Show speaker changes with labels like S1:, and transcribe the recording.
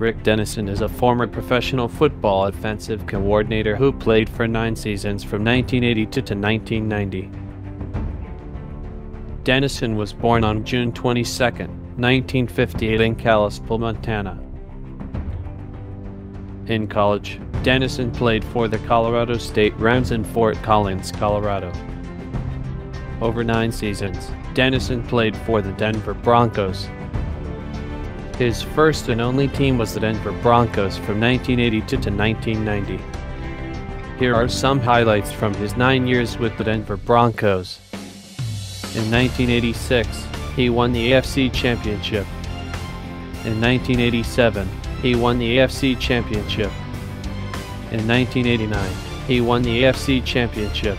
S1: Rick Dennison is a former professional football offensive coordinator who played for nine seasons from 1982 to 1990. Dennison was born on June 22, 1958 in Kalispell, Montana. In college, Dennison played for the Colorado State Rams in Fort Collins, Colorado. Over nine seasons, Dennison played for the Denver Broncos. His first and only team was the Denver Broncos from 1982 to 1990. Here are some highlights from his nine years with the Denver Broncos. In 1986, he won the AFC Championship. In 1987, he won the AFC Championship. In 1989, he won the AFC Championship.